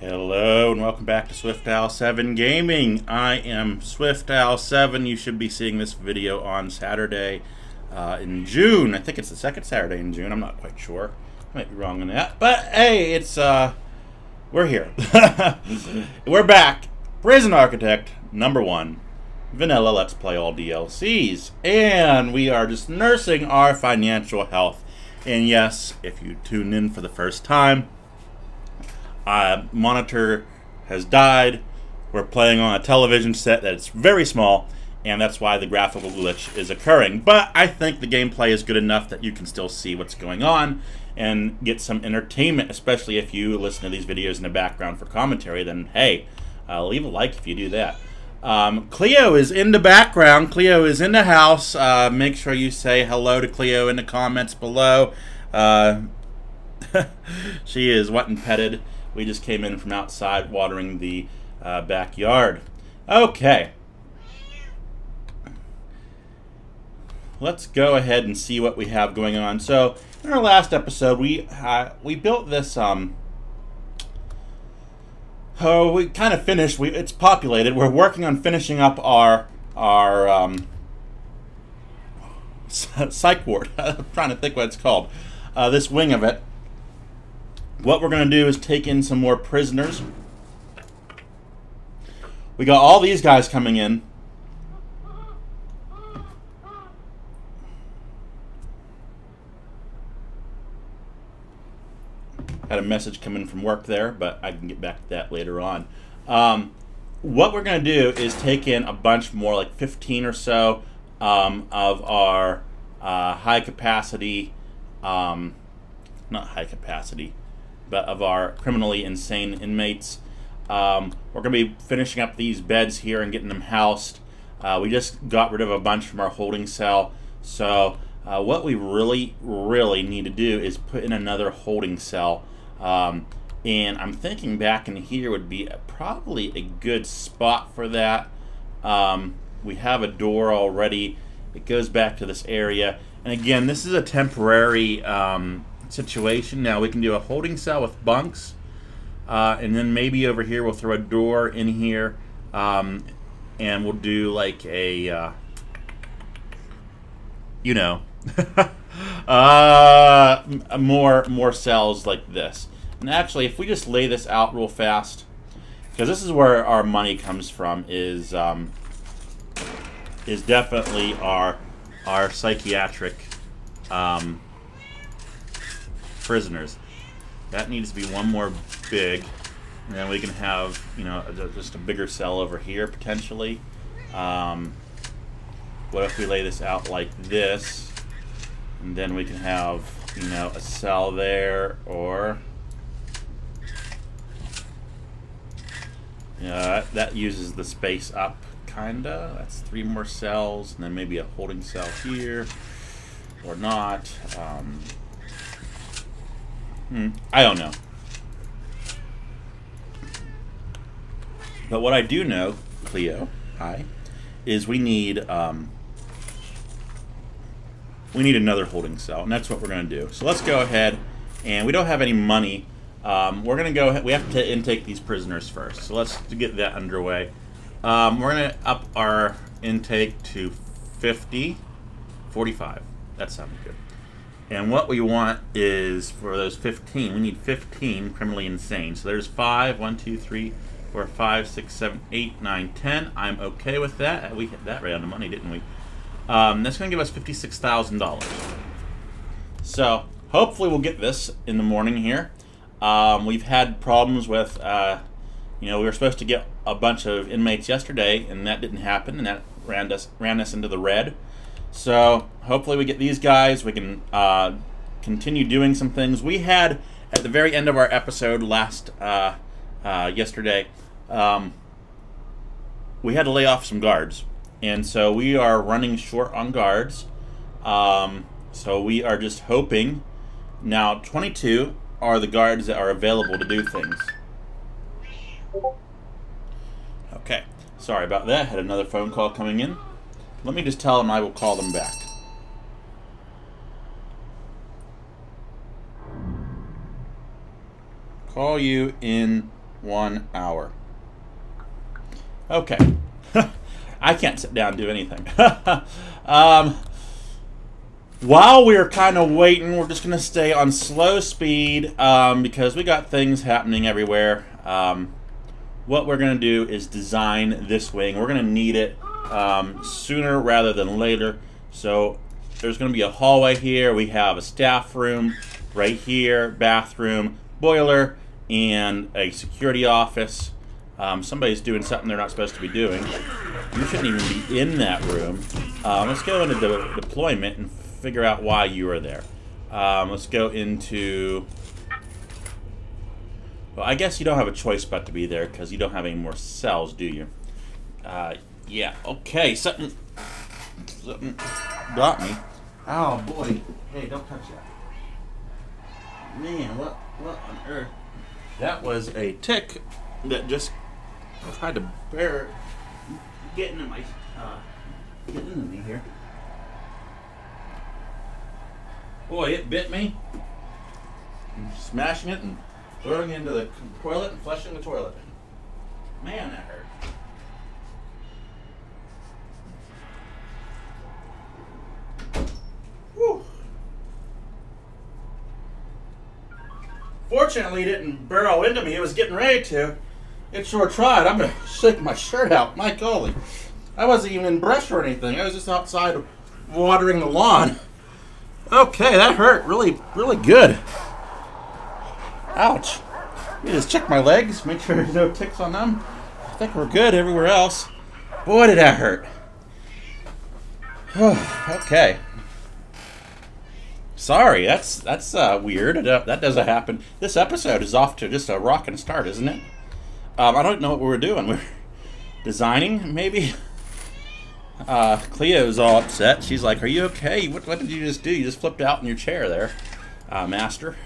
Hello and welcome back to Swift Owl 7 Gaming. I am Swift Owl 7. You should be seeing this video on Saturday uh, in June. I think it's the second Saturday in June. I'm not quite sure. I might be wrong on that. But hey, it's uh we're here. we're back. Prison Architect number 1. Vanilla Let's Play all DLCs. And we are just nursing our financial health. And yes, if you tune in for the first time, uh, monitor has died. We're playing on a television set that's very small, and that's why the graphical glitch is occurring. But I think the gameplay is good enough that you can still see what's going on and get some entertainment, especially if you listen to these videos in the background for commentary. Then, hey, uh, leave a like if you do that. Um, Cleo is in the background. Cleo is in the house. Uh, make sure you say hello to Cleo in the comments below. Uh, she is wet and petted. We just came in from outside watering the uh, backyard. Okay. Let's go ahead and see what we have going on. So, in our last episode, we uh, we built this. Um, oh, we kind of finished. We it's populated. We're working on finishing up our our um, psych ward. I'm trying to think what it's called. Uh, this wing of it what we're going to do is take in some more prisoners. We got all these guys coming in. Had a message come in from work there, but I can get back to that later on. Um, what we're going to do is take in a bunch more, like 15 or so, um, of our uh, high capacity, um, not high capacity, of our criminally insane inmates. Um, we're going to be finishing up these beds here and getting them housed. Uh, we just got rid of a bunch from our holding cell. So uh, what we really, really need to do is put in another holding cell. Um, and I'm thinking back in here would be a, probably a good spot for that. Um, we have a door already. It goes back to this area. And again, this is a temporary um, situation. Now we can do a holding cell with bunks, uh, and then maybe over here we'll throw a door in here, um, and we'll do like a, uh, you know, uh, more more cells like this. And actually, if we just lay this out real fast, because this is where our money comes from, is um, is definitely our our psychiatric. Um, prisoners. That needs to be one more big. And then we can have, you know, just a bigger cell over here, potentially. Um, what if we lay this out like this? And then we can have, you know, a cell there, or... Yeah, that, that uses the space up, kinda. That's three more cells, and then maybe a holding cell here, or not. Um, Hmm. I don't know. But what I do know, Cleo, hi, is we need um, we need another holding cell, and that's what we're going to do. So let's go ahead, and we don't have any money. Um, we're going to go. Ahead we have to intake these prisoners first. So let's get that underway. Um, we're going to up our intake to 50, 45. That sounds good. And what we want is for those 15, we need 15 criminally insane. So there's 5, 1, 2, 3, 4, 5, 6, 7, 8, 9, 10. I'm okay with that. We hit that right on the money, didn't we? Um, that's going to give us $56,000. So hopefully we'll get this in the morning here. Um, we've had problems with, uh, you know, we were supposed to get a bunch of inmates yesterday, and that didn't happen, and that ran us, ran us into the red. So hopefully we get these guys. We can uh, continue doing some things. We had at the very end of our episode last uh, uh, yesterday, um, we had to lay off some guards, and so we are running short on guards. Um, so we are just hoping. Now, 22 are the guards that are available to do things. Okay, sorry about that. Had another phone call coming in. Let me just tell them I will call them back. Call you in one hour. Okay. I can't sit down and do anything. um, while we're kind of waiting, we're just going to stay on slow speed um, because we got things happening everywhere. Um, what we're going to do is design this wing. We're going to need it um, sooner rather than later. So there's going to be a hallway here. We have a staff room right here, bathroom, boiler, and a security office. Um, somebody's doing something they're not supposed to be doing. You shouldn't even be in that room. Um, let's go into de deployment and figure out why you are there. Um, let's go into... Well, I guess you don't have a choice but to be there because you don't have any more cells, do you? Uh, yeah, okay, something, something got me. Oh, boy. Hey, don't touch that. Man, what, what on earth? That was a tick that just I tried to bear getting in my, uh, getting into me here. Boy, it bit me. I'm smashing it and throwing it into the toilet and flushing the toilet. Man, that hurt. Fortunately, it didn't burrow into me. It was getting ready to. It sure tried. I'm gonna shake my shirt out. My golly. I wasn't even in brush or anything. I was just outside watering the lawn. Okay, that hurt really, really good. Ouch. Let me just check my legs, make sure there's no ticks on them. I think we're good everywhere else. Boy, did that hurt. okay. Sorry, that's that's uh, weird. That doesn't happen. This episode is off to just a rocking start, isn't it? Um, I don't know what we are doing. We're designing, maybe. Uh, Cleo's all upset. She's like, "Are you okay? What, what did you just do? You just flipped out in your chair there, uh, Master."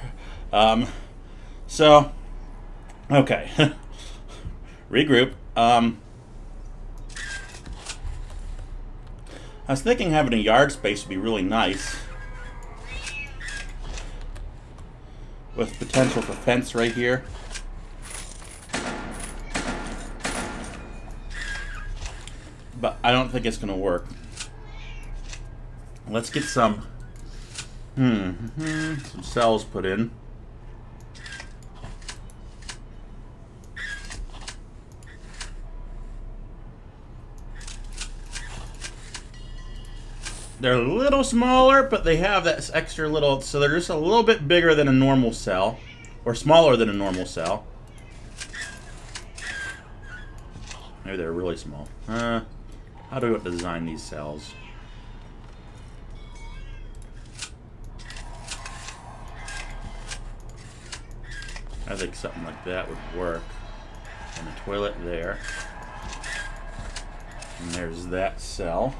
Um, so, okay, regroup. Um, I was thinking having a yard space would be really nice. With potential for fence right here. But I don't think it's going to work. Let's get some, hmm, hmm, some cells put in. They're a little smaller, but they have that extra little, so they're just a little bit bigger than a normal cell, or smaller than a normal cell. Maybe they're really small. Uh, how do we design these cells? I think something like that would work. And a toilet there. And there's that cell.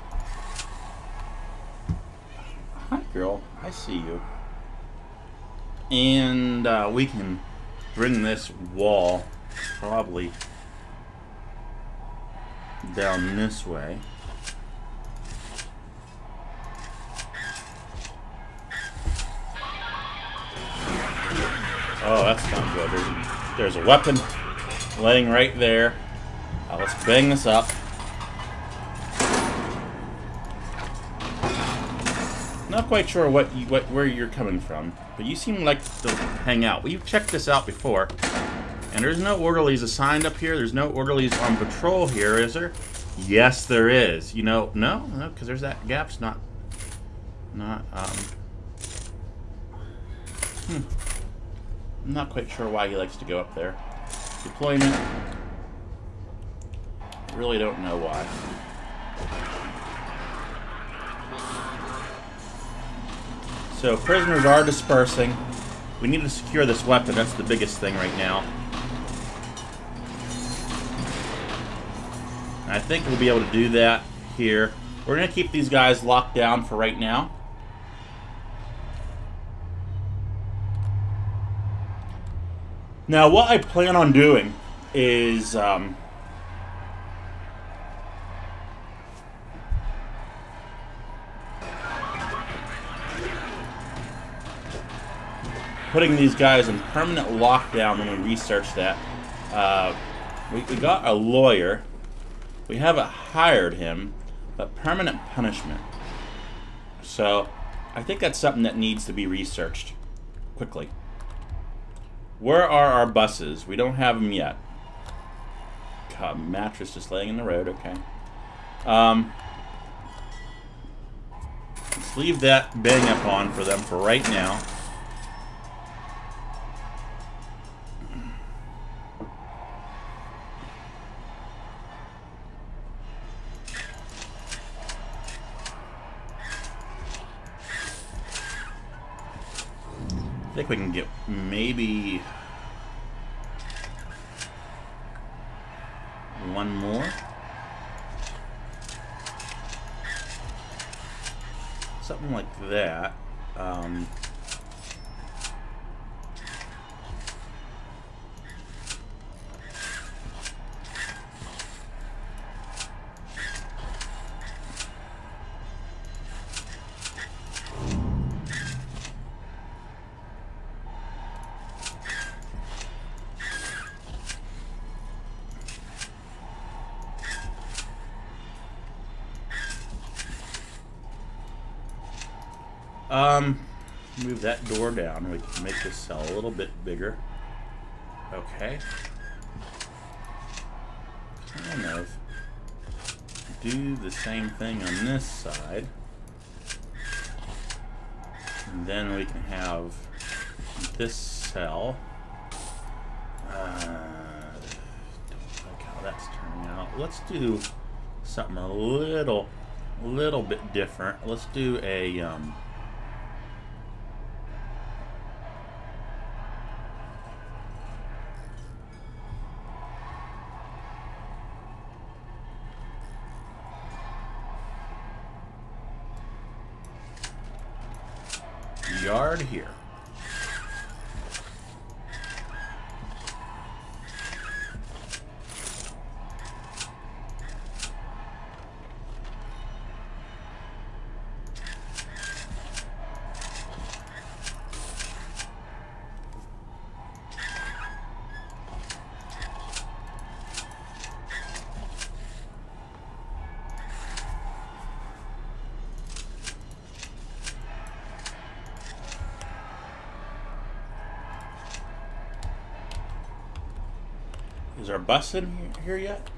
Hi, girl. I see you. And uh, we can bring this wall probably down this way. Oh, that's not good. There's, there's a weapon laying right there. Uh, let's bang this up. Not quite sure what, you, what where you're coming from, but you seem like to hang out. You've checked this out before. And there's no orderlies assigned up here. There's no orderlies on patrol here, is there? Yes, there is. You know, no, no, because there's that gap's not, not, um, hmm. I'm not quite sure why he likes to go up there. Deployment. Really don't know why. So prisoners are dispersing. We need to secure this weapon. That's the biggest thing right now. I think we'll be able to do that here. We're going to keep these guys locked down for right now. Now, what I plan on doing is... Um, putting these guys in permanent lockdown when we research that. Uh, we, we got a lawyer. We haven't hired him, but permanent punishment. So, I think that's something that needs to be researched quickly. Where are our buses? We don't have them yet. God, mattress just laying in the road. Okay. Um, let's leave that bang up on for them for right now. Think we can get down. We can make this cell a little bit bigger. Okay. Kind of do the same thing on this side. And then we can have this cell. Uh, don't like how that's turning out. Let's do something a little, little bit different. Let's do a, um, Is our bus in here yet?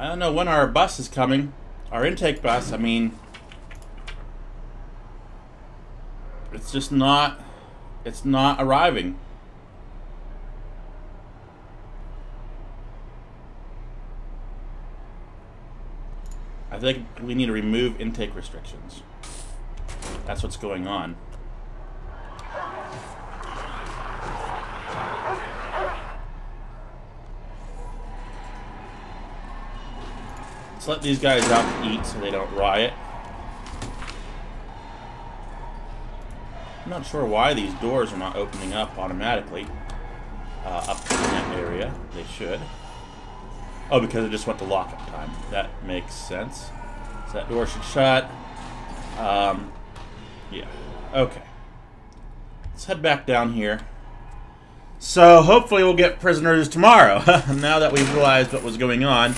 I don't know when our bus is coming. Our intake bus, I mean... It's just not... It's not arriving. I think we need to remove intake restrictions. That's what's going on. Let these guys out to eat so they don't riot. I'm not sure why these doors are not opening up automatically uh, up in that area. They should. Oh, because it just went to lockup time. That makes sense. So that door should shut. Um, yeah. Okay. Let's head back down here. So hopefully we'll get prisoners tomorrow. now that we've realized what was going on,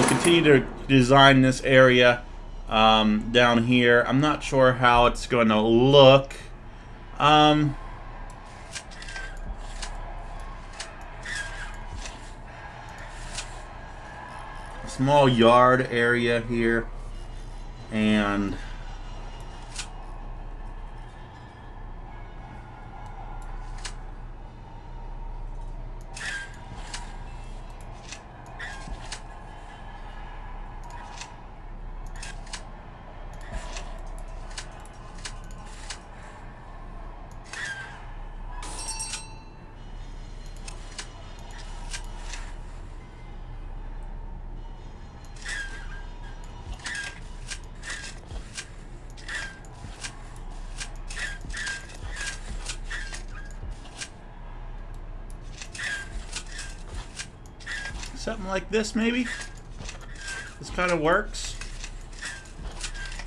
we'll continue to design this area um, down here. I'm not sure how it's going to look. Um, small yard area here and like this, maybe? This kind of works.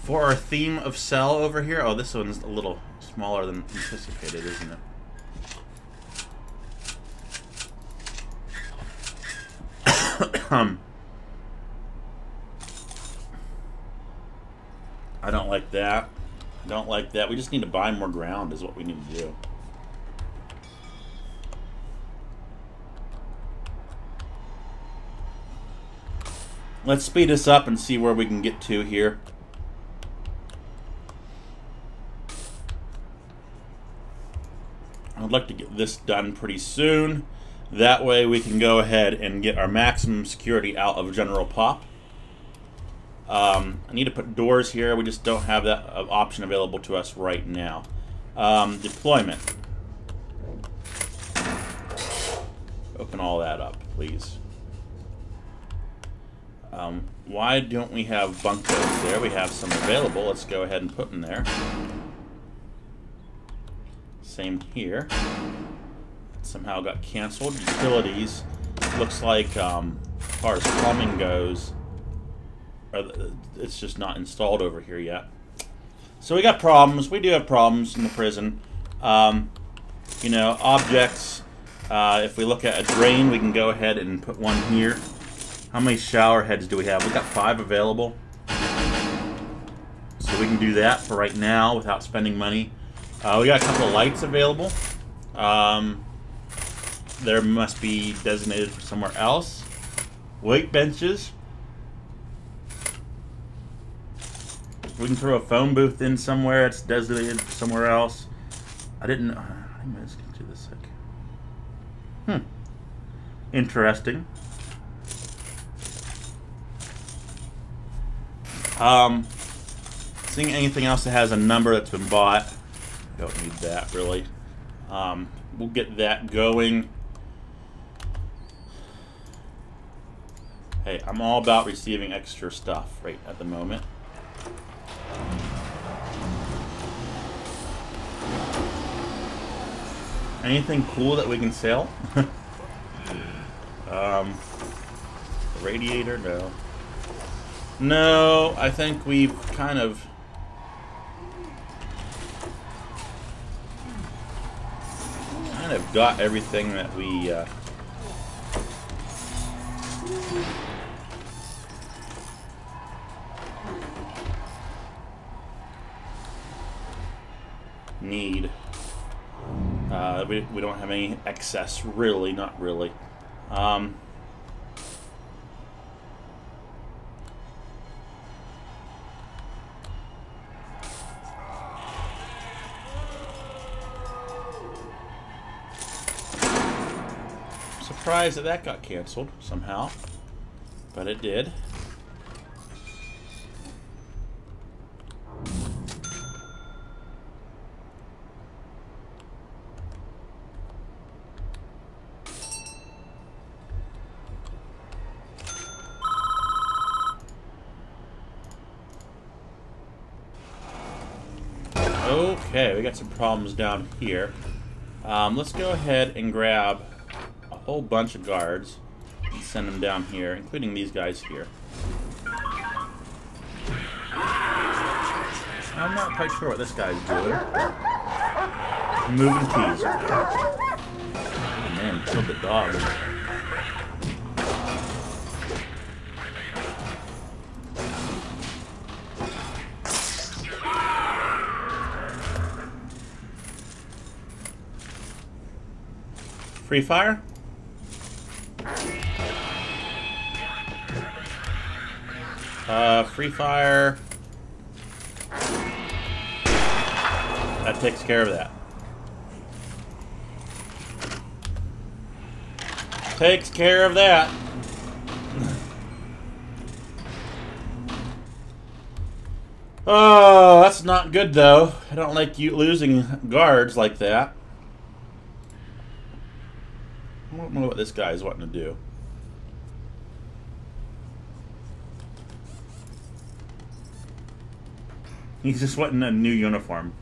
For our theme of cell over here. Oh, this one's a little smaller than anticipated, isn't it? I don't like that. I don't like that. We just need to buy more ground is what we need to do. Let's speed this up and see where we can get to here. I'd like to get this done pretty soon. That way we can go ahead and get our maximum security out of General Pop. Um, I need to put doors here. We just don't have that uh, option available to us right now. Um, deployment. Open all that up, please. Um, why don't we have bunk beds there? We have some available. Let's go ahead and put them there. Same here. Somehow got canceled. Utilities. Looks like, um, as far as plumbing goes, it's just not installed over here yet. So we got problems. We do have problems in the prison. Um, you know, objects. Uh, if we look at a drain, we can go ahead and put one here. How many shower heads do we have? We've got five available. So we can do that for right now without spending money. Uh, we got a couple of lights available. Um, there must be designated for somewhere else. Weight benches. We can throw a phone booth in somewhere. It's designated for somewhere else. I didn't know. I get to this. Hmm. Interesting. Um, seeing anything else that has a number that's been bought. Don't need that really. Um, we'll get that going. Hey, I'm all about receiving extra stuff right at the moment. Anything cool that we can sell? um, radiator? No. No, I think we've kind of... kind of got everything that we... Uh, need. Uh, we, we don't have any excess, really, not really. Um, surprised that that got canceled somehow, but it did. Okay, we got some problems down here. Um, let's go ahead and grab whole bunch of guards and send them down here, including these guys here. I'm not quite sure what this guy's doing. Moving keys. Oh, man, killed the dog. Free fire? Uh, Free Fire. That takes care of that. Takes care of that. oh, that's not good though. I don't like you losing guards like that. I don't know what this guy is wanting to do. He's just wanting a new uniform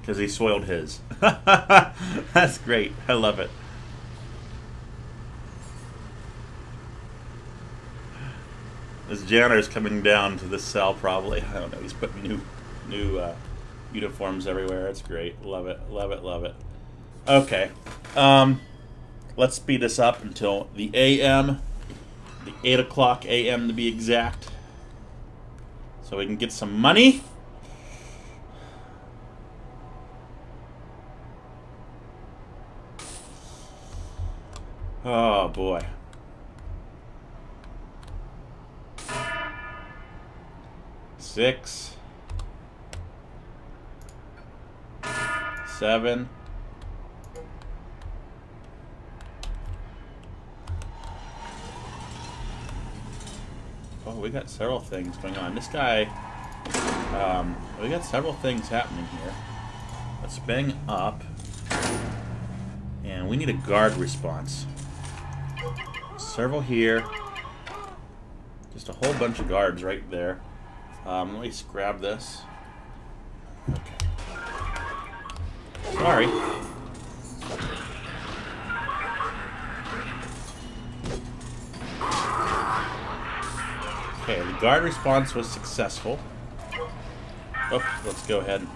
because he soiled his. That's great. I love it. This janitor's coming down to this cell probably. I don't know. He's putting new new uh, uniforms everywhere. It's great. Love it. Love it. Love it. Okay. Um, let's speed this up until the AM. the 8 o'clock a.m. to be exact. So we can get some money. Oh boy. Six. Seven. Oh, we got several things going on. This guy, um, we got several things happening here. Let's bang up. And we need a guard response. Several here. Just a whole bunch of guards right there. Um, let me just grab this. Okay. Sorry. Okay, the guard response was successful. Oh, let's go ahead.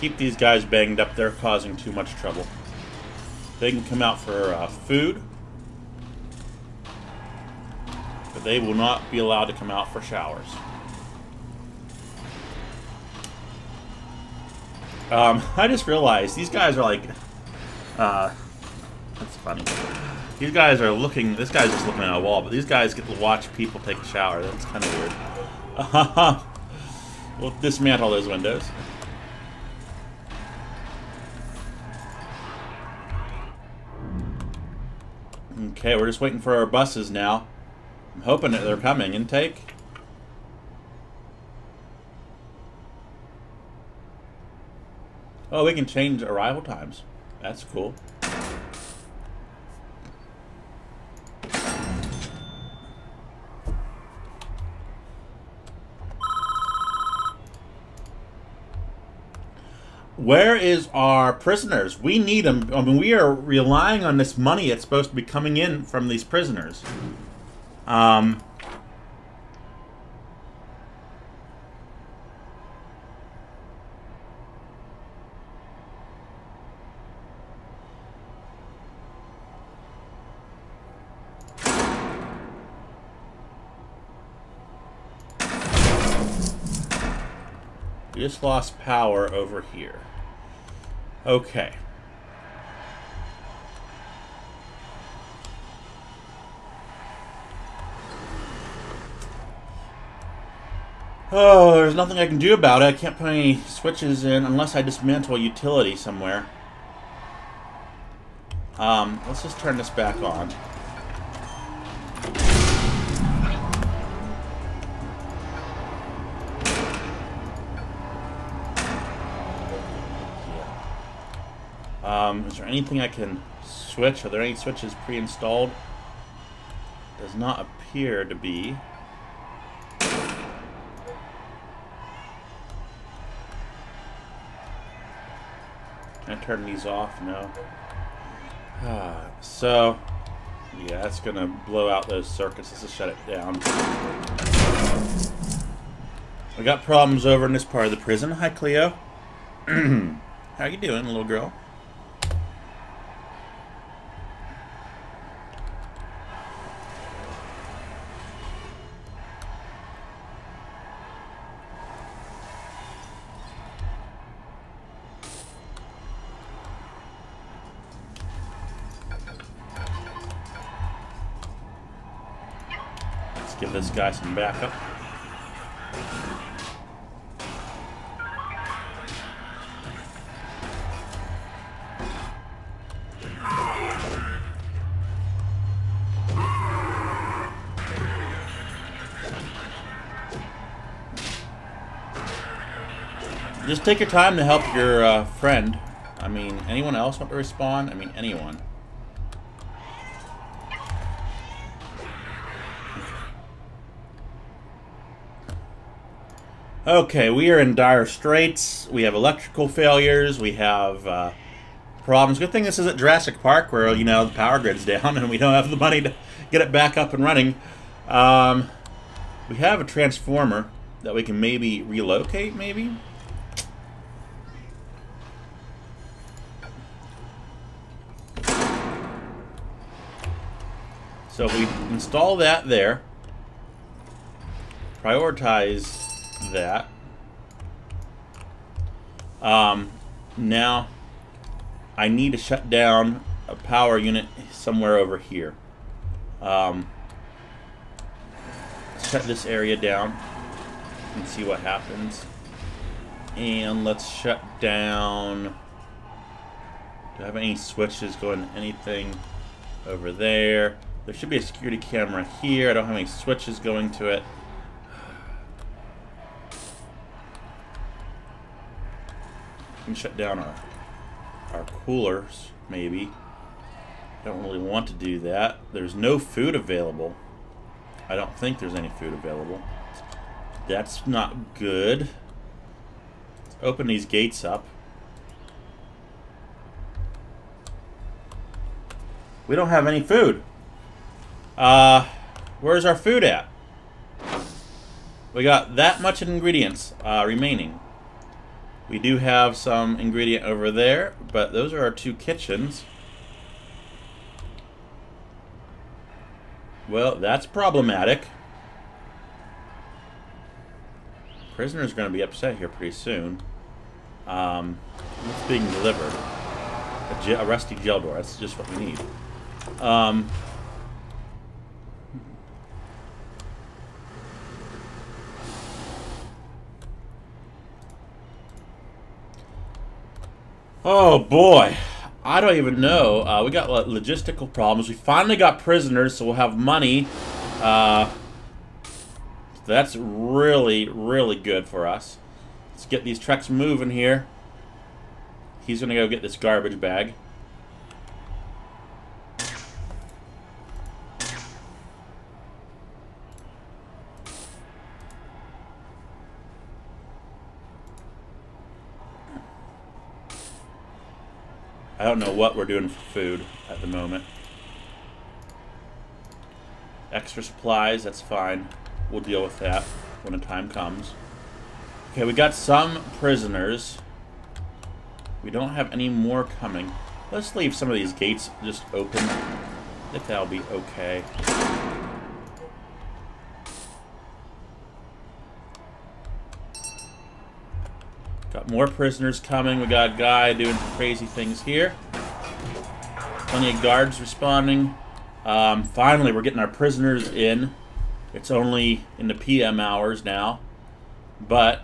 Keep these guys banged up. They're causing too much trouble. They can come out for uh, food. But they will not be allowed to come out for showers. Um, I just realized these guys are like... Uh, that's funny. These guys are looking. This guy's just looking at a wall, but these guys get to watch people take a shower. That's kind of weird. We'll dismantle those windows. Okay, we're just waiting for our buses now. I'm hoping that they're coming. Intake. Oh, we can change arrival times. That's cool. Where is our prisoners? We need them. I mean, we are relying on this money that's supposed to be coming in from these prisoners. Um, We just lost power over here. Okay. Oh, there's nothing I can do about it. I can't put any switches in unless I dismantle a utility somewhere. Um, let's just turn this back on. Is there anything I can switch? Are there any switches pre-installed? Does not appear to be. Can I turn these off? No. Ah, so, yeah, that's going to blow out those circuits. Let's just shut it down. We got problems over in this part of the prison. Hi, Cleo. How you doing, little girl? Guy some backup. Just take your time to help your uh, friend. I mean, anyone else want to respond? I mean, anyone. Okay, we are in dire straits. We have electrical failures. We have uh, problems. Good thing this is at Jurassic Park, where you know the power grid's down and we don't have the money to get it back up and running. Um, we have a transformer that we can maybe relocate. Maybe. So we install that there. Prioritize that. Um, now, I need to shut down a power unit somewhere over here. Um, shut this area down and see what happens. And let's shut down... Do I have any switches going anything over there? There should be a security camera here. I don't have any switches going to it. Can shut down our our coolers, maybe. Don't really want to do that. There's no food available. I don't think there's any food available. That's not good. Let's open these gates up. We don't have any food. Uh, where's our food at? We got that much ingredients uh, remaining. We do have some ingredient over there, but those are our two kitchens. Well, that's problematic. Prisoner's going to be upset here pretty soon. Um, what's being delivered? A, a rusty jail door. That's just what we need. Um, Oh boy, I don't even know. Uh, we got logistical problems. We finally got prisoners, so we'll have money. Uh, that's really, really good for us. Let's get these trucks moving here. He's gonna go get this garbage bag. I don't know what we're doing for food at the moment. Extra supplies, that's fine. We'll deal with that when the time comes. Okay, we got some prisoners. We don't have any more coming. Let's leave some of these gates just open. I think that'll be okay. Got more prisoners coming. We got a guy doing some crazy things here. Plenty of guards responding. Um, finally, we're getting our prisoners in. It's only in the PM hours now. But...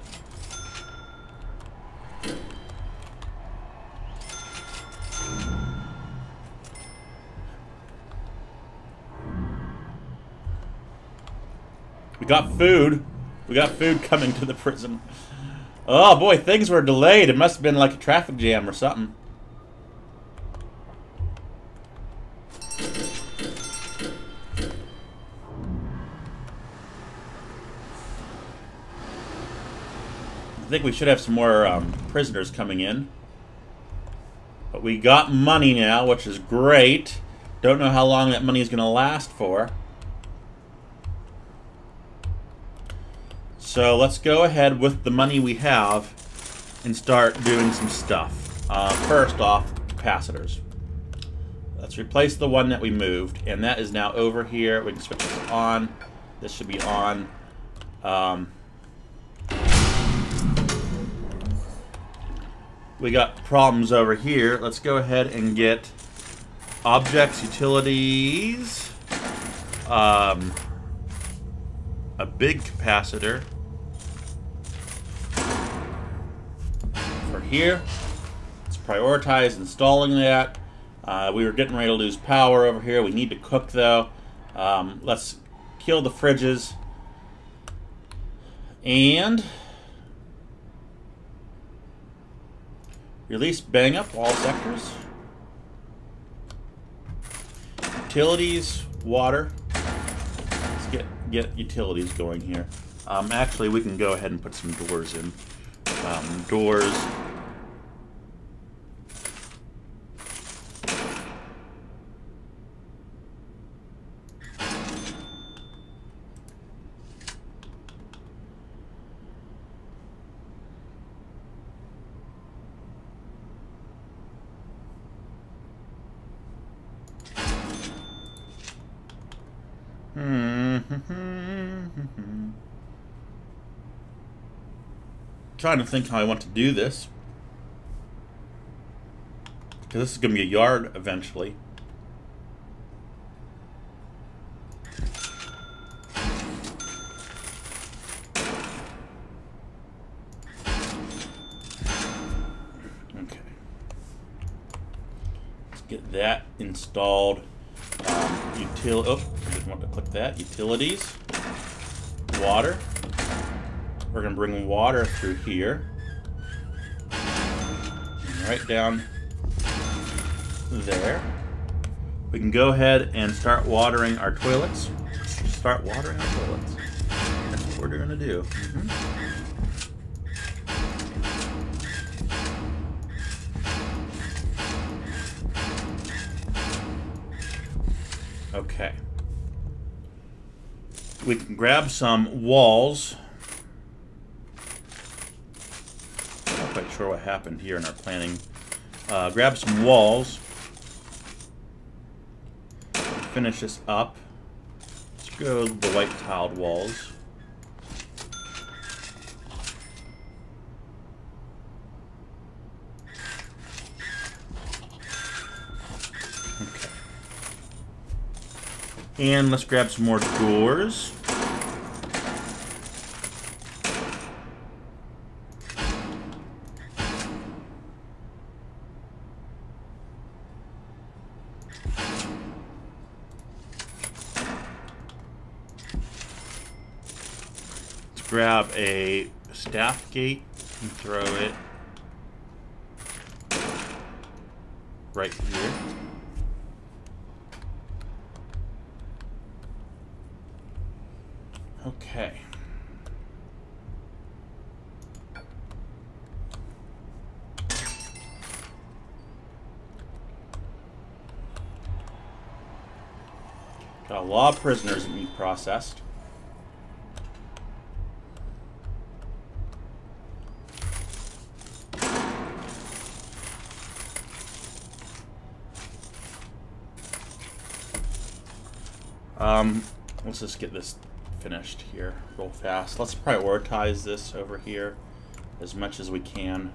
We got food. We got food coming to the prison. Oh boy, things were delayed. It must have been like a traffic jam or something. I think we should have some more um, prisoners coming in. But we got money now, which is great. Don't know how long that money is going to last for. So let's go ahead with the money we have and start doing some stuff. Uh, first off, capacitors. Let's replace the one that we moved, and that is now over here. We can switch this on. This should be on. Um, we got problems over here. Let's go ahead and get objects, utilities, um, a big capacitor. Here. Let's prioritize installing that. Uh, we were getting ready to lose power over here. We need to cook though. Um, let's kill the fridges. And release bang up all sectors. Utilities, water. Let's get get utilities going here. Um, actually, we can go ahead and put some doors in. Um, doors. Trying to think how I want to do this. Because this is going to be a yard eventually. Okay. Let's get that installed. Um, util oh, didn't want to click that. Utilities. Water. We're going to bring water through here. Right down there. We can go ahead and start watering our toilets. Start watering our toilets. That's what we're going to do. Mm -hmm. Okay. We can grab some walls. Not quite sure what happened here in our planning. Uh, grab some walls finish this up. Let's go the white tiled walls. Okay. And let's grab some more doors. A staff gate and throw it right here. Okay. Got a lot of prisoners that need processed. Um, let's just get this finished here real fast. Let's prioritize this over here as much as we can.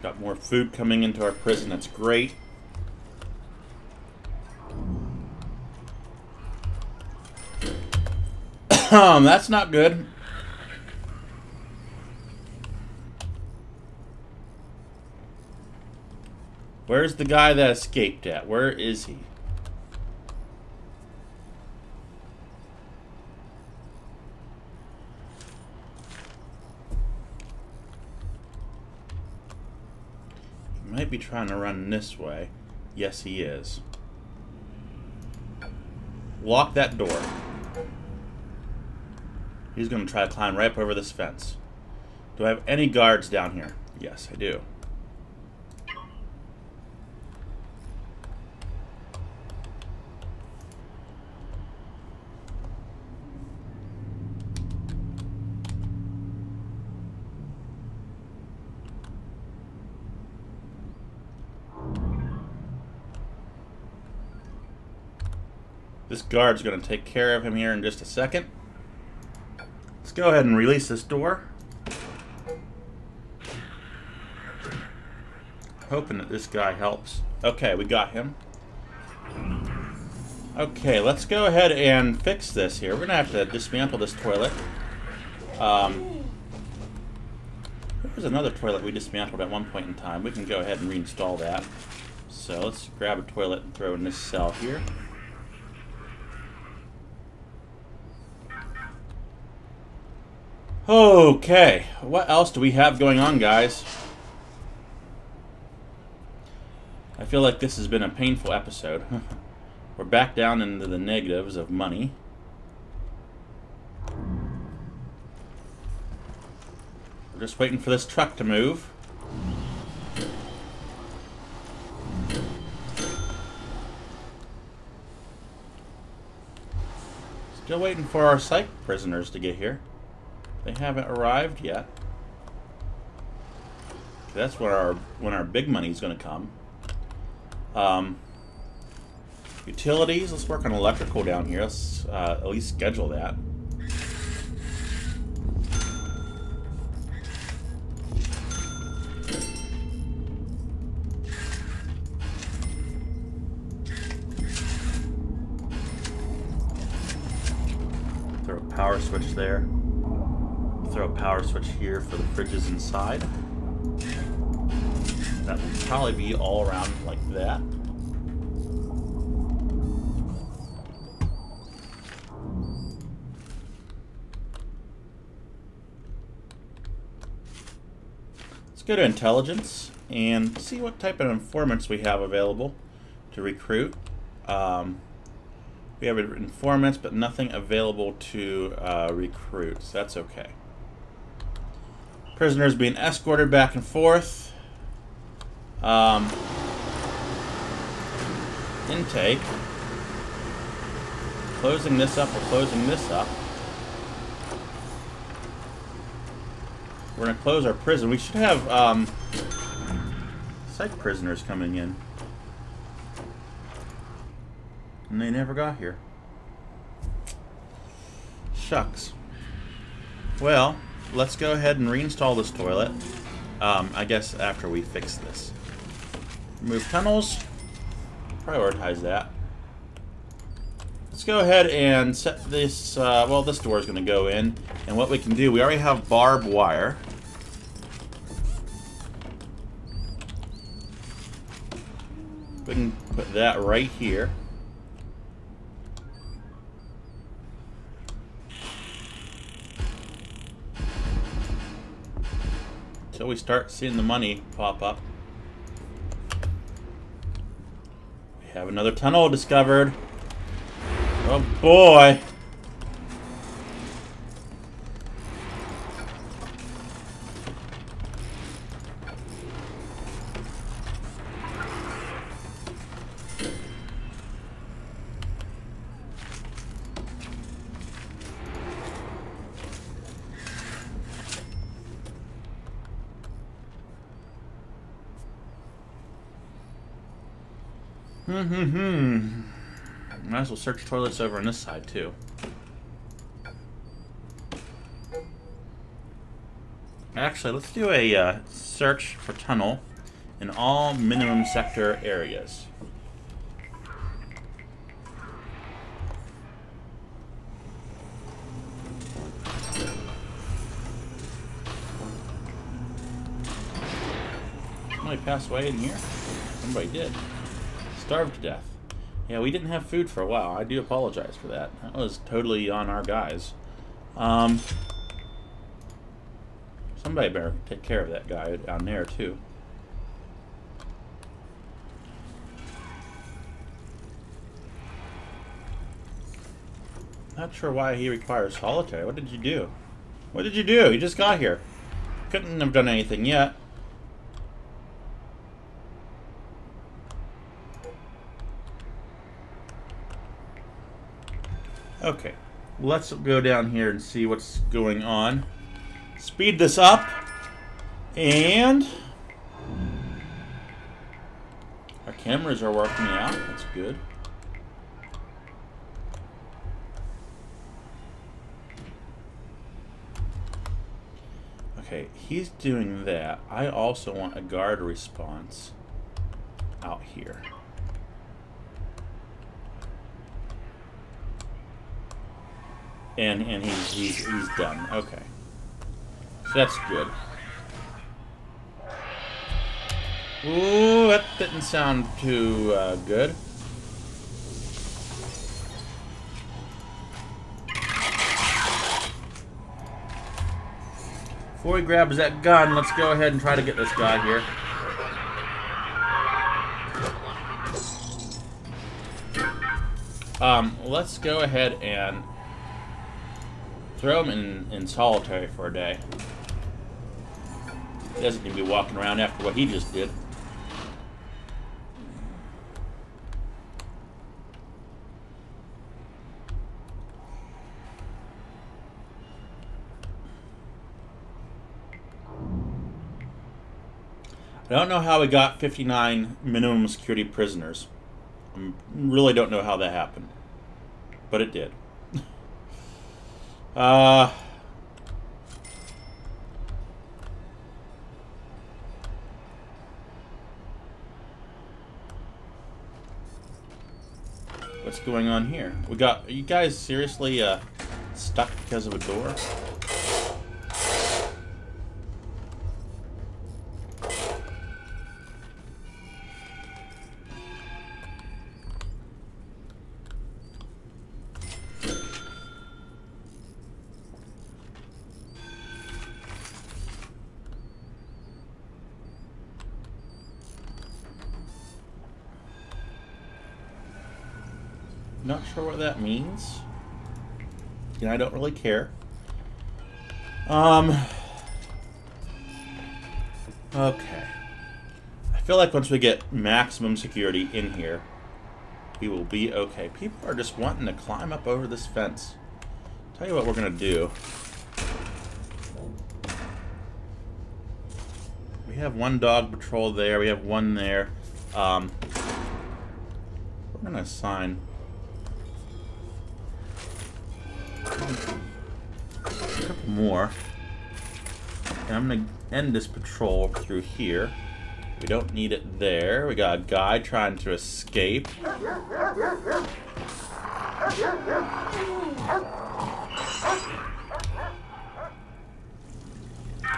Got more food coming into our prison. That's great. Um, that's not good. Where's the guy that escaped at? Where is he? He might be trying to run this way. Yes, he is. Lock that door. He's going to try to climb right up over this fence. Do I have any guards down here? Yes, I do. This guard's going to take care of him here in just a second go ahead and release this door. Hoping that this guy helps. Okay, we got him. Okay, let's go ahead and fix this here. We're going to have to dismantle this toilet. Um, there's another toilet we dismantled at one point in time. We can go ahead and reinstall that. So let's grab a toilet and throw in this cell here. Okay, what else do we have going on, guys? I feel like this has been a painful episode. We're back down into the negatives of money. We're just waiting for this truck to move. Still waiting for our psych prisoners to get here. They haven't arrived yet. That's when our when our big money is going to come. Um, utilities. Let's work on electrical down here. Let's uh, at least schedule that. Throw a power switch there. Throw a power switch here for the fridges inside. That will probably be all around like that. Let's go to intelligence and see what type of informants we have available to recruit. Um, we have informants, but nothing available to uh, recruit, so that's okay. Prisoners being escorted back and forth. Um, intake. Closing this up or closing this up. We're going to close our prison. We should have um, psych prisoners coming in. And they never got here. Shucks. Well, let's go ahead and reinstall this toilet. Um, I guess after we fix this. Remove tunnels. Prioritize that. Let's go ahead and set this, uh, well, this door is going to go in. And what we can do, we already have barbed wire. We can put that right here. Until we start seeing the money pop up. We have another tunnel discovered. Oh boy! Hmm, hmm, hmm. Might as well search toilets over on this side, too. Actually, let's do a uh, search for tunnel in all minimum sector areas. Somebody passed away in here? Somebody did. Starved to death. Yeah, we didn't have food for a while. I do apologize for that. That was totally on our guys. Um, somebody better take care of that guy down there, too. Not sure why he requires solitary. What did you do? What did you do? You just got here. Couldn't have done anything yet. Okay, let's go down here and see what's going on. Speed this up. And... Our cameras are working out. That's good. Okay, he's doing that. I also want a guard response out here. And and he's he's he's done. Okay. So that's good. Ooh, that didn't sound too uh, good. Before he grabs that gun, let's go ahead and try to get this guy here. Um, let's go ahead and Throw him in, in solitary for a day. He doesn't need to be walking around after what he just did. I don't know how we got 59 minimum security prisoners. I really don't know how that happened, but it did uh... What's going on here? We got... Are you guys seriously, uh, stuck because of a door? Not sure what that means. And I don't really care. Um. Okay. I feel like once we get maximum security in here, we will be okay. People are just wanting to climb up over this fence. Tell you what we're going to do. We have one dog patrol there. We have one there. Um, we're going to assign more. And I'm going to end this patrol through here. We don't need it there. We got a guy trying to escape.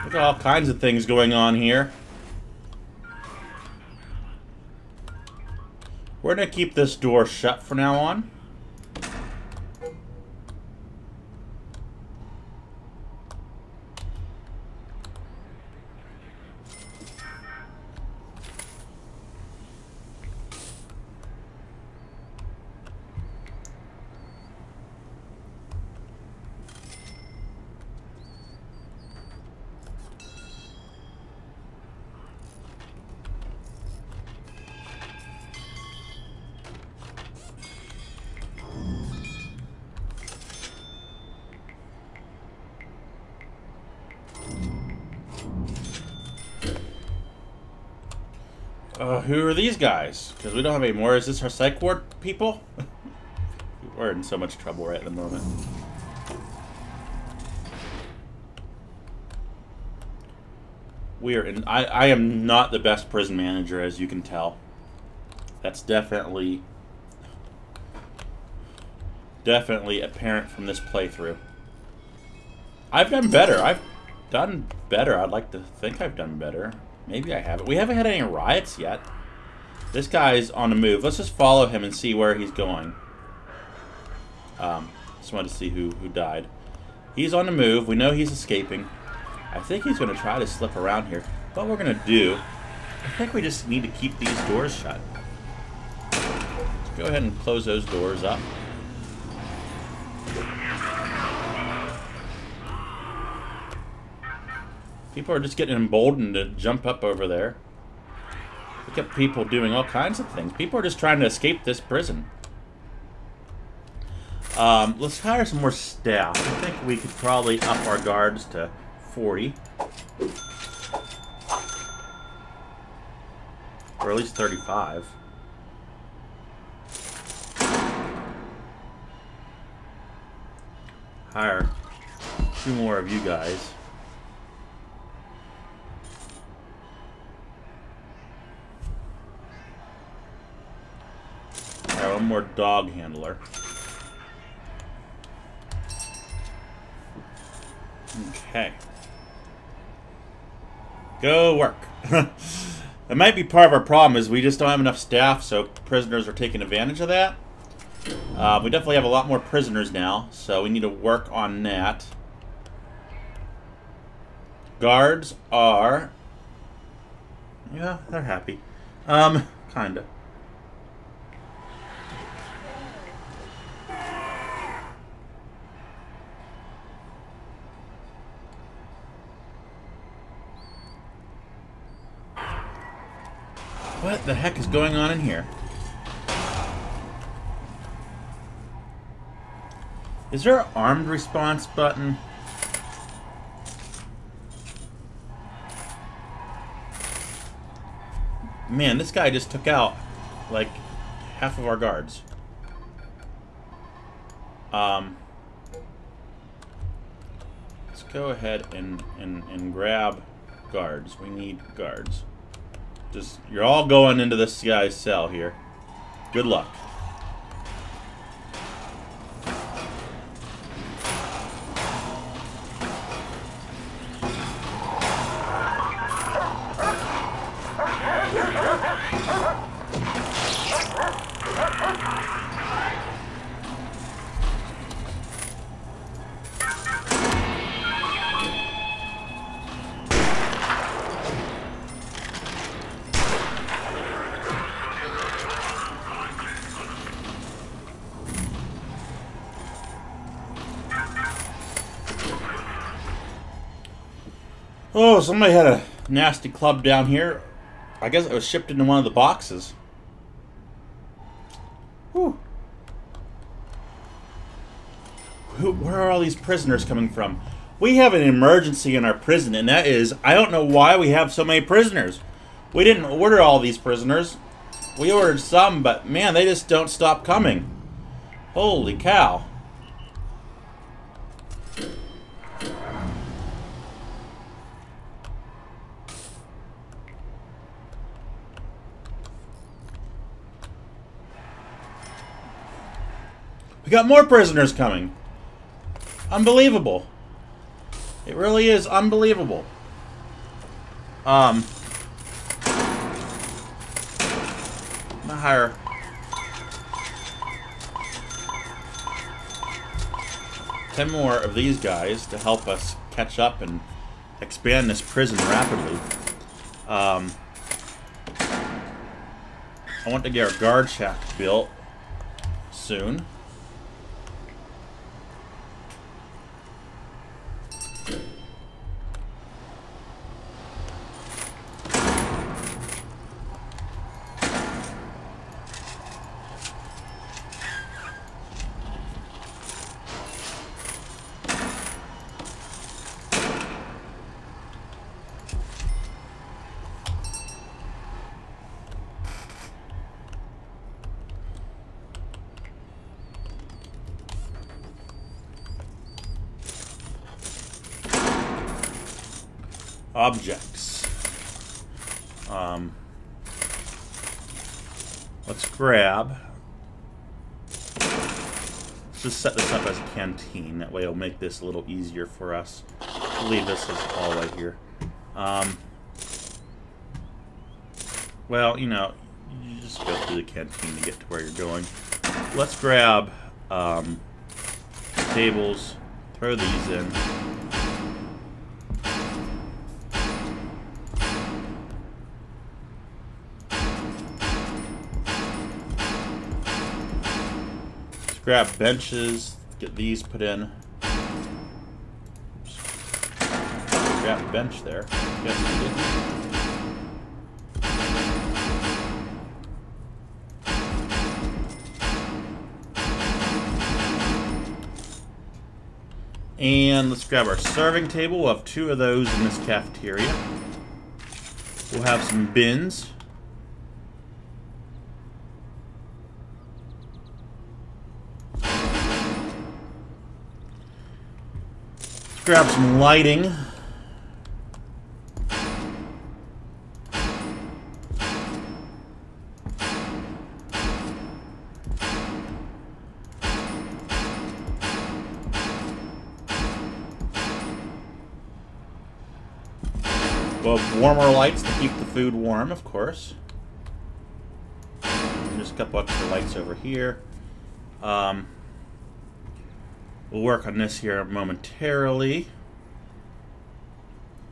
Look at all kinds of things going on here. We're going to keep this door shut from now on. These guys? Because we don't have any more. Is this our psych ward people? We're in so much trouble right at the moment. We are in... I, I am not the best prison manager, as you can tell. That's definitely... Definitely apparent from this playthrough. I've done better. I've done better. I'd like to think I've done better. Maybe I haven't. We haven't had any riots yet. This guy's on the move. Let's just follow him and see where he's going. Um, just wanted to see who, who died. He's on the move. We know he's escaping. I think he's going to try to slip around here. What we're going to do, I think we just need to keep these doors shut. Let's go ahead and close those doors up. People are just getting emboldened to jump up over there. Look at people doing all kinds of things. People are just trying to escape this prison. Um, let's hire some more staff. I think we could probably up our guards to 40. Or at least 35. Hire two more of you guys. One more dog handler. Okay. Go work. it might be part of our problem is we just don't have enough staff, so prisoners are taking advantage of that. Uh, we definitely have a lot more prisoners now, so we need to work on that. Guards are... Yeah, they're happy. Um, kinda. What the heck is going on in here? Is there an armed response button? Man, this guy just took out, like, half of our guards. Um, let's go ahead and, and, and grab guards. We need guards. Just, you're all going into this guy's cell here. Good luck. Somebody had a nasty club down here. I guess it was shipped into one of the boxes. Whew. Where are all these prisoners coming from? We have an emergency in our prison, and that is, I don't know why we have so many prisoners. We didn't order all these prisoners. We ordered some, but man, they just don't stop coming. Holy cow. Got more prisoners coming. Unbelievable. It really is unbelievable. Um, I'm gonna hire ten more of these guys to help us catch up and expand this prison rapidly. Um, I want to get our guard shack built soon. That way it'll make this a little easier for us. I'll leave this as all right here. Um, well, you know, you just go through the canteen to get to where you're going. Let's grab um, tables, throw these in. Grab benches, get these put in. Oops. Grab a bench there. And let's grab our serving table. We'll have two of those in this cafeteria. We'll have some bins. Grab some lighting. We'll warmer lights to keep the food warm, of course. And just a couple extra lights over here. Um, We'll work on this here momentarily.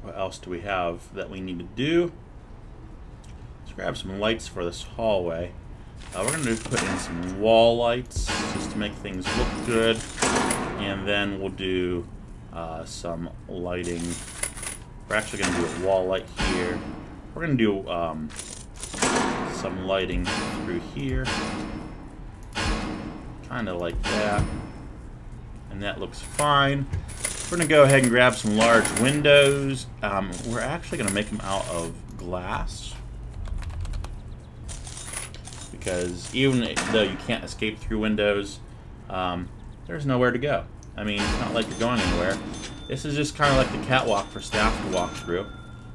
What else do we have that we need to do? Let's grab some lights for this hallway. Uh, we're going to put in some wall lights just to make things look good. And then we'll do uh, some lighting. We're actually going to do a wall light here. We're going to do um, some lighting through here. Kind of like that and that looks fine. We're going to go ahead and grab some large windows. Um, we're actually going to make them out of glass. because even though you can't escape through windows, um, there's nowhere to go. I mean, it's not like you're going anywhere. This is just kind of like the catwalk for staff to walk through.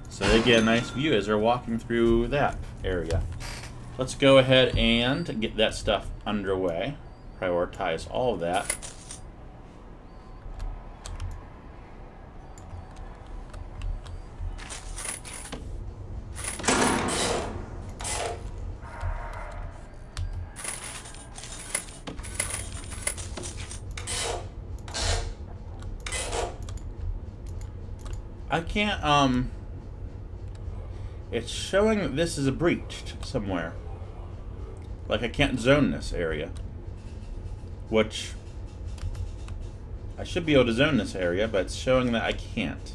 So they get a nice view as they're walking through that area. Let's go ahead and get that stuff underway. Prioritize all of that. Can't, um... It's showing that this is a breach somewhere. Like I can't zone this area. Which... I should be able to zone this area, but it's showing that I can't.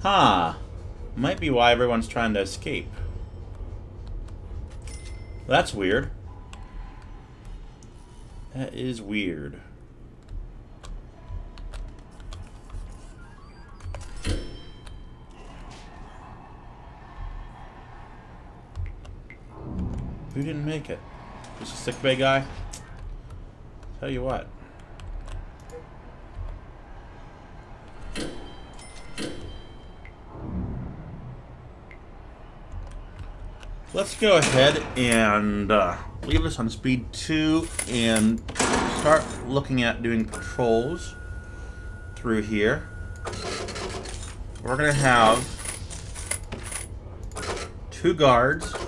Huh. Might be why everyone's trying to escape. That's weird. That is weird. Who didn't make it? Just a sick bay guy? Tell you what. Let's go ahead and uh, leave this on speed 2 and start looking at doing patrols through here. We're going to have two guards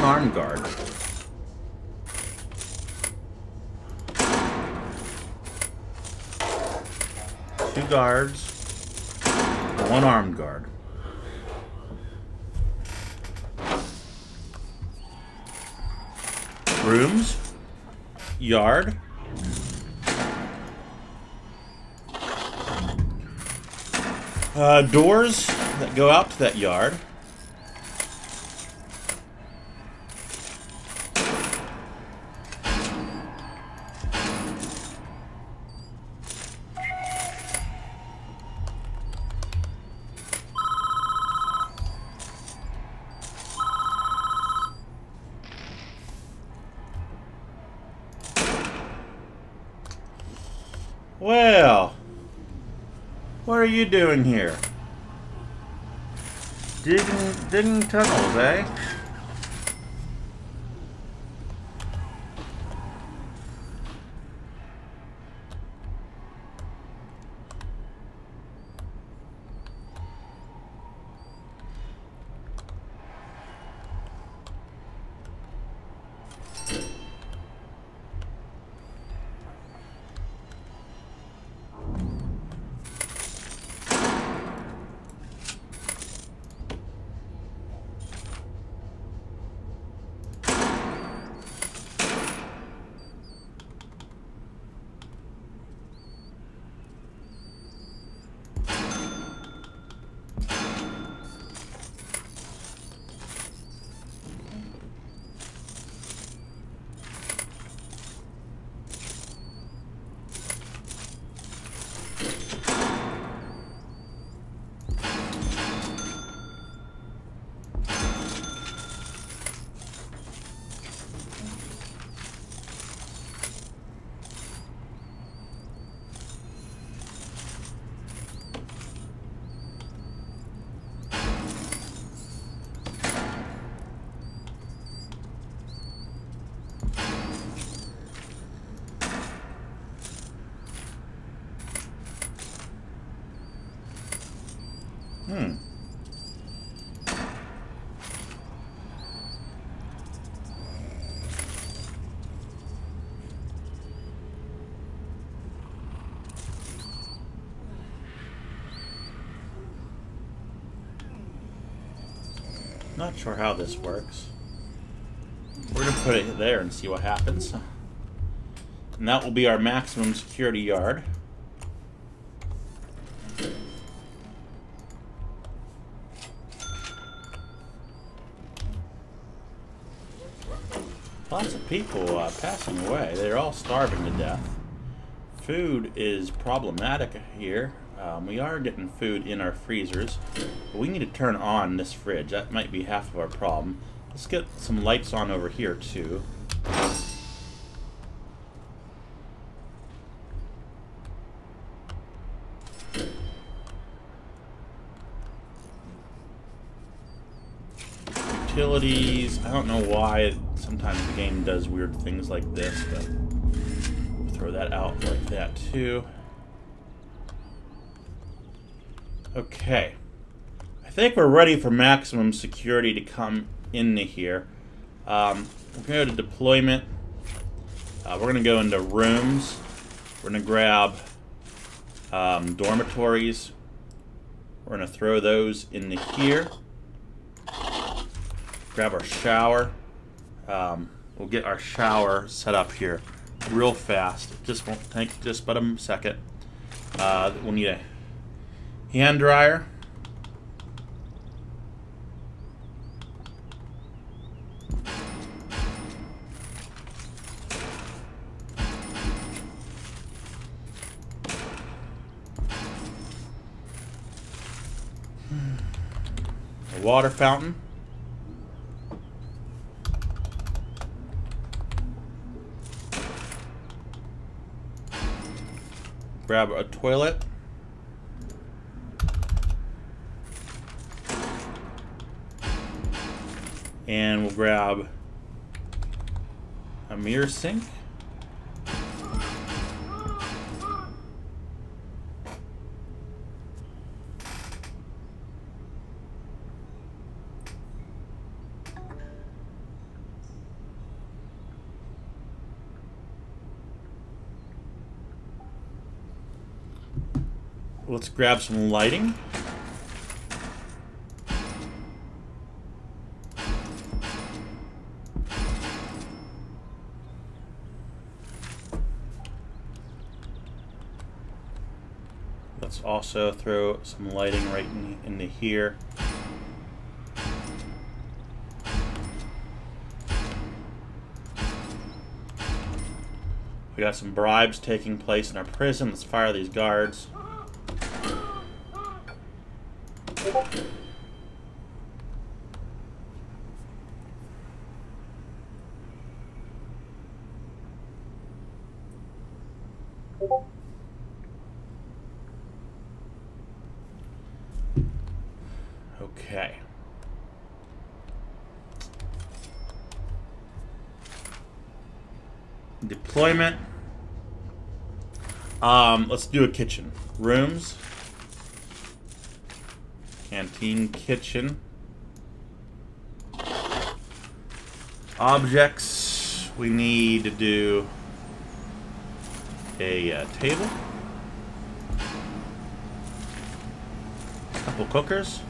one armed guard. Two guards. One armed guard. Rooms. Yard. Uh, doors that go out to that yard. Doing here? Digging, digging tunnels, eh? Hmm. Not sure how this works. We're to put it there and see what happens. And that will be our maximum security yard. Lots of people uh, passing away. They're all starving to death. Food is problematic here. Um, we are getting food in our freezers, but we need to turn on this fridge. That might be half of our problem. Let's get some lights on over here, too. Utilities. I don't know why sometimes the game does weird things like this, but we'll throw that out like that, too. Okay. I think we're ready for maximum security to come into here. Um, we're going to go to deployment. Uh, we're going to go into rooms. We're going to grab um, dormitories. We're going to throw those into here. Grab our shower. Um, we'll get our shower set up here real fast. Just won't take just but a second. Uh, we'll need a hand dryer. A water fountain. Grab a toilet. And we'll grab a mirror sink. Let's grab some lighting. Also throw some lighting right in, into here. We got some bribes taking place in our prison. Let's fire these guards. Okay. Deployment. Um, let's do a kitchen. Rooms. Canteen, kitchen. Objects. We need to do a uh, table. Couple cookers.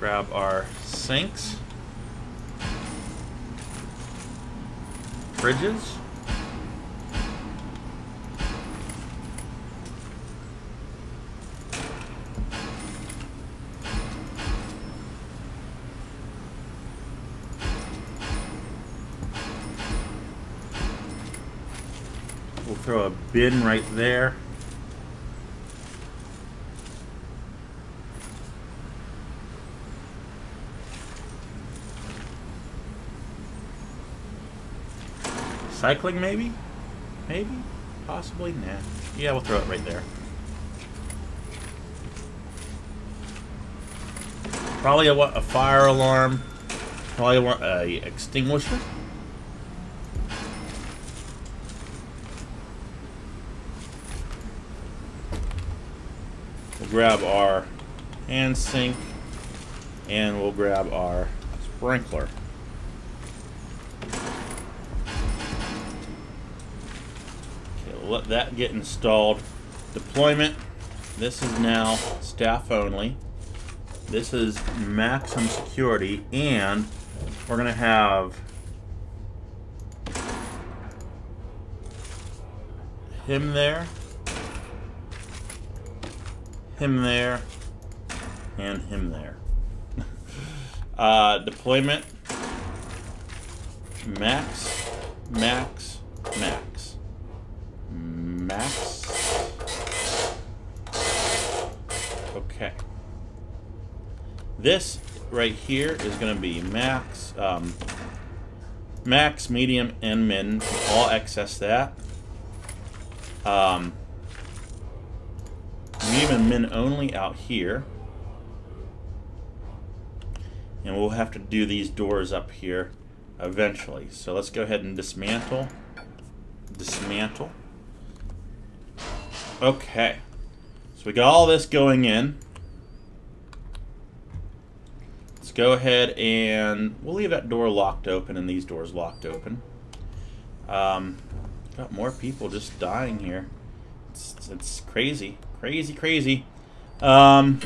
Grab our sinks. Fridges. Bin right there. Cycling, maybe? Maybe? Possibly? Nah. Yeah, we'll throw it right there. Probably a, a fire alarm. Probably a, a extinguisher. Grab our hand sink and we'll grab our sprinkler. Okay, we'll let that get installed. Deployment. This is now staff only. This is maximum security and we're going to have him there him there, and him there. uh, deployment, max, max, max, max. Okay. This right here is going to be max, um, max, medium, and min. All access that. Um, medium and min only out here. And we'll have to do these doors up here eventually. So let's go ahead and dismantle. Dismantle. Okay. So we got all this going in. Let's go ahead and we'll leave that door locked open and these doors locked open. Um, got more people just dying here. It's, it's crazy. Crazy, crazy. Um,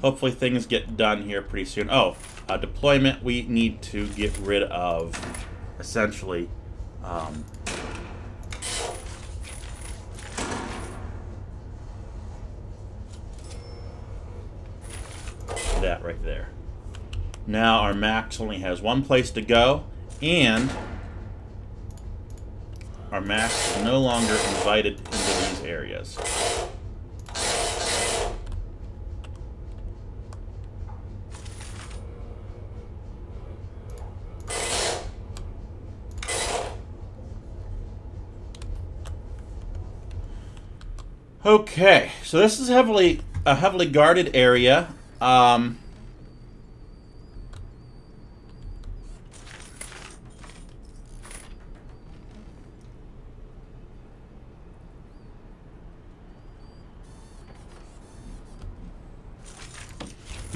hopefully things get done here pretty soon. Oh, uh, deployment we need to get rid of, essentially, um, that right there. Now our max only has one place to go, and our max is no longer invited areas. Okay, so this is heavily a heavily guarded area. Um,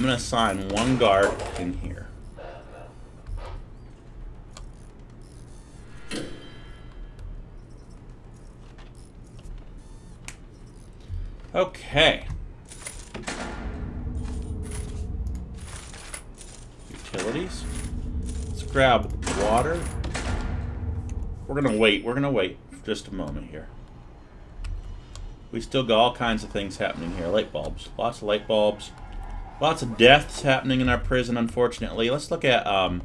I'm going to assign one guard in here. Okay. Utilities. Let's grab water. We're going to wait. We're going to wait just a moment here. We still got all kinds of things happening here. Light bulbs. Lots of light bulbs. Lots of deaths happening in our prison, unfortunately. Let's look at um,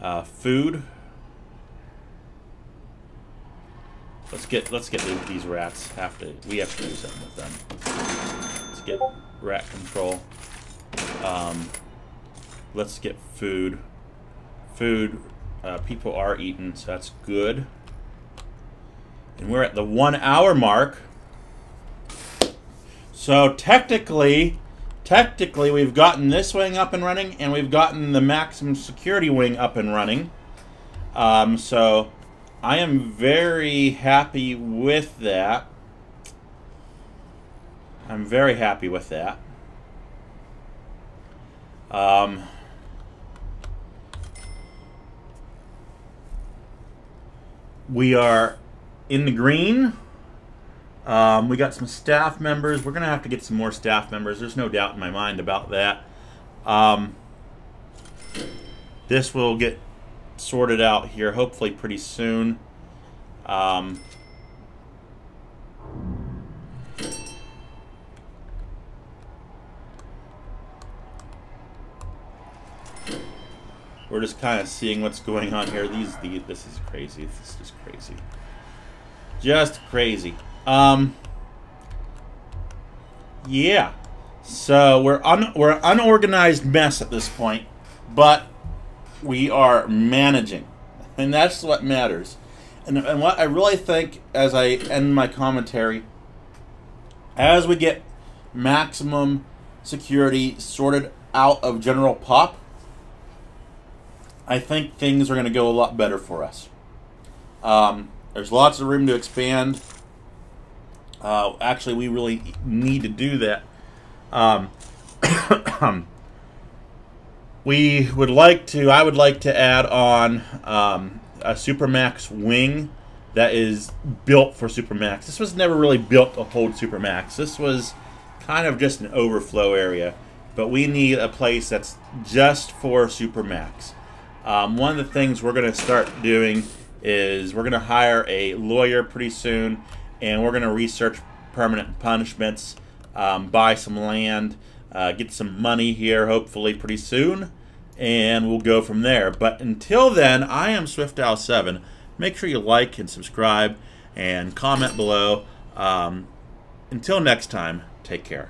uh, food. Let's get let's get these rats. Have to we have to do something with them. Let's get rat control. Um, let's get food. Food. Uh, people are eating, so that's good. And we're at the one hour mark. So technically, technically we've gotten this wing up and running, and we've gotten the maximum security wing up and running. Um, so I am very happy with that. I'm very happy with that. Um, we are in the green. Um, we got some staff members. We're going to have to get some more staff members. There's no doubt in my mind about that. Um, this will get sorted out here, hopefully pretty soon. Um, we're just kind of seeing what's going on here. These, the, this is crazy. This is crazy. Just crazy. Um, yeah. So we're un, we're an unorganized mess at this point, but we are managing. And that's what matters. And, and what I really think as I end my commentary, as we get maximum security sorted out of general pop, I think things are going to go a lot better for us. Um, there's lots of room to expand. Uh, actually, we really need to do that. Um, we would like to, I would like to add on um, a Supermax wing that is built for Supermax. This was never really built to hold Supermax. This was kind of just an overflow area. But we need a place that's just for Supermax. Um, one of the things we're going to start doing is we're going to hire a lawyer pretty soon, and we're going to research permanent punishments, um, buy some land, uh, get some money here hopefully pretty soon, and we'll go from there. But until then, I am SwiftOwl7. Make sure you like and subscribe and comment below. Um, until next time, take care.